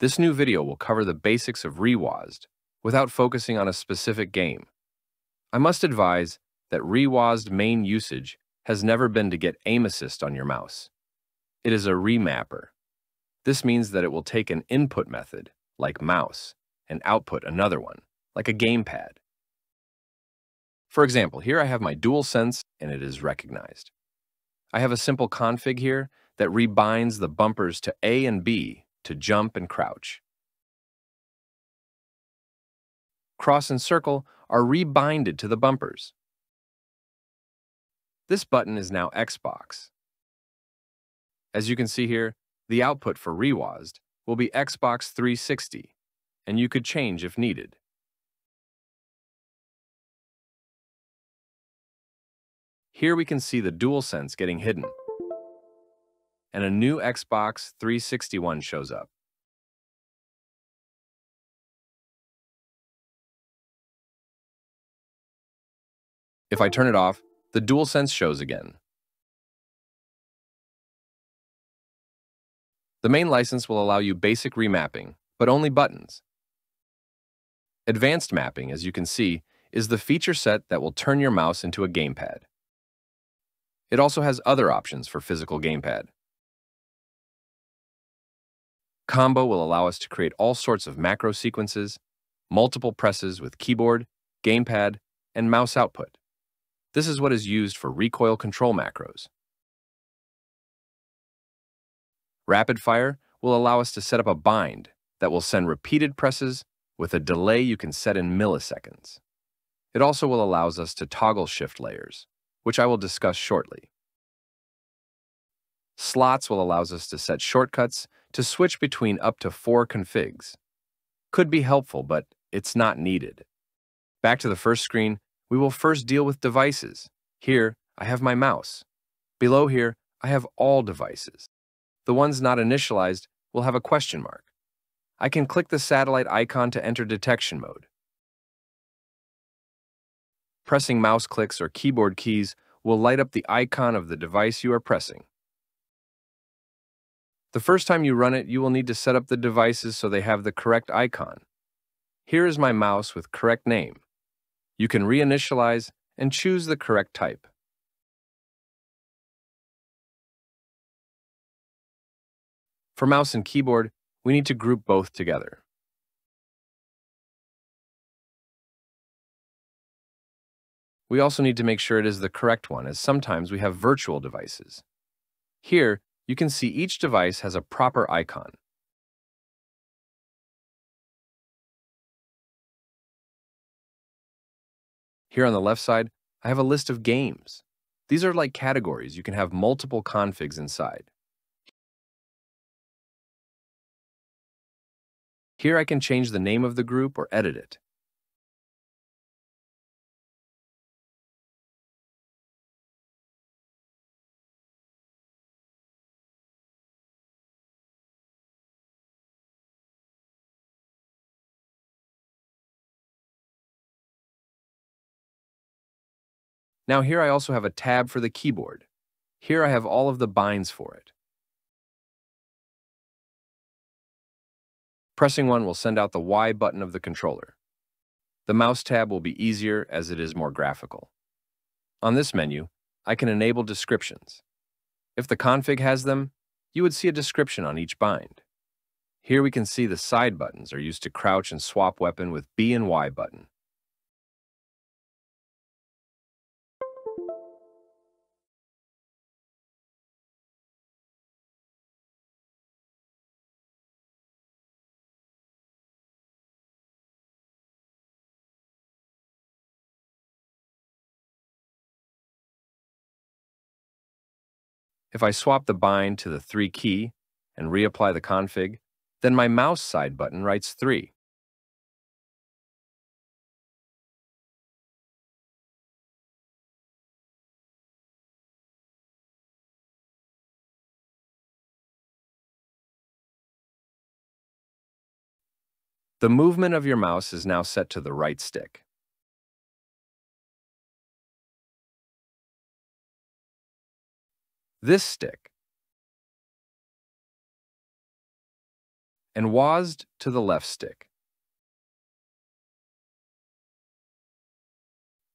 This new video will cover the basics of ReWASD without focusing on a specific game. I must advise that ReWASD main usage has never been to get aim assist on your mouse. It is a remapper. This means that it will take an input method, like mouse, and output another one, like a gamepad. For example, here I have my DualSense and it is recognized. I have a simple config here that rebinds the bumpers to A and B to jump and crouch. Cross and circle are rebinded to the bumpers. This button is now Xbox. As you can see here, the output for ReWASD will be Xbox 360, and you could change if needed. Here we can see the DualSense getting hidden, and a new Xbox 361 shows up. If I turn it off, the DualSense shows again. The main license will allow you basic remapping, but only buttons. Advanced mapping, as you can see, is the feature set that will turn your mouse into a gamepad. It also has other options for physical gamepad. Combo will allow us to create all sorts of macro sequences, multiple presses with keyboard, gamepad, and mouse output. This is what is used for recoil control macros. Rapid Fire will allow us to set up a bind that will send repeated presses with a delay you can set in milliseconds. It also will allows us to toggle shift layers, which I will discuss shortly. Slots will allows us to set shortcuts to switch between up to four configs. Could be helpful, but it's not needed. Back to the first screen, we will first deal with devices. Here, I have my mouse. Below here, I have all devices. The ones not initialized will have a question mark. I can click the satellite icon to enter detection mode. Pressing mouse clicks or keyboard keys will light up the icon of the device you are pressing. The first time you run it, you will need to set up the devices so they have the correct icon. Here is my mouse with correct name. You can reinitialize and choose the correct type. For mouse and keyboard, we need to group both together. We also need to make sure it is the correct one, as sometimes we have virtual devices. Here, you can see each device has a proper icon. Here on the left side, I have a list of games. These are like categories. You can have multiple configs inside. Here I can change the name of the group or edit it. Now here I also have a tab for the keyboard. Here I have all of the binds for it. Pressing one will send out the Y button of the controller. The mouse tab will be easier as it is more graphical. On this menu, I can enable descriptions. If the config has them, you would see a description on each bind. Here we can see the side buttons are used to crouch and swap weapon with B and Y button. If I swap the bind to the 3 key and reapply the config, then my mouse side button writes 3. The movement of your mouse is now set to the right stick. This stick and WASD to the left stick.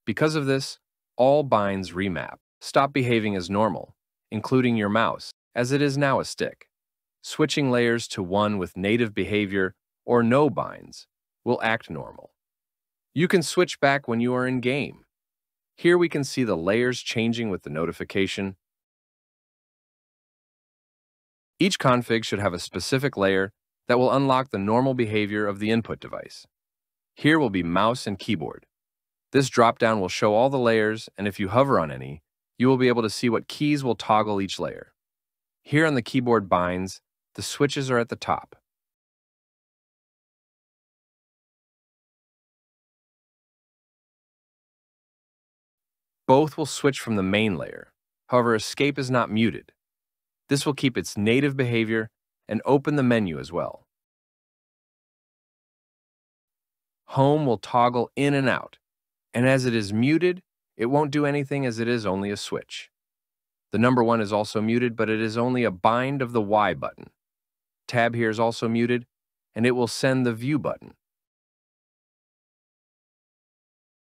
Because of this, all binds remap, stop behaving as normal, including your mouse, as it is now a stick. Switching layers to one with native behavior or no binds will act normal. You can switch back when you are in game. Here we can see the layers changing with the notification. Each config should have a specific layer that will unlock the normal behavior of the input device. Here will be mouse and keyboard. This dropdown will show all the layers, and if you hover on any, you will be able to see what keys will toggle each layer. Here on the keyboard binds, the switches are at the top. Both will switch from the main layer. However, escape is not muted. This will keep its native behavior and open the menu as well. Home will toggle in and out, and as it is muted, it won't do anything as it is only a switch. The number one is also muted, but it is only a bind of the Y button. Tab here is also muted, and it will send the View button.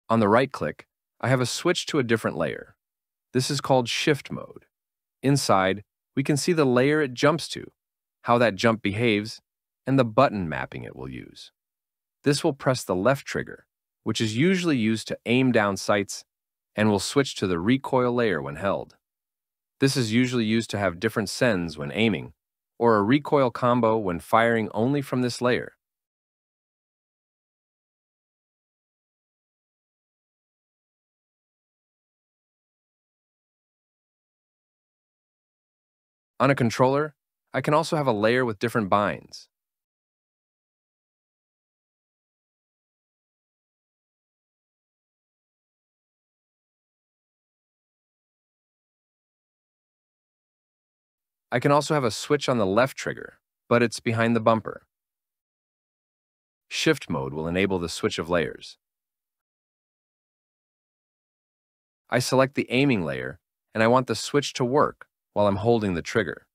On the right click, I have a switch to a different layer. This is called Shift Mode. Inside, we can see the layer it jumps to, how that jump behaves, and the button mapping it will use. This will press the left trigger, which is usually used to aim down sights, and will switch to the recoil layer when held. This is usually used to have different sends when aiming, or a recoil combo when firing only from this layer. On a controller, I can also have a layer with different binds. I can also have a switch on the left trigger, but it's behind the bumper. Shift mode will enable the switch of layers. I select the aiming layer, and I want the switch to work while I'm holding the trigger.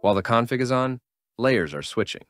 While the config is on, layers are switching.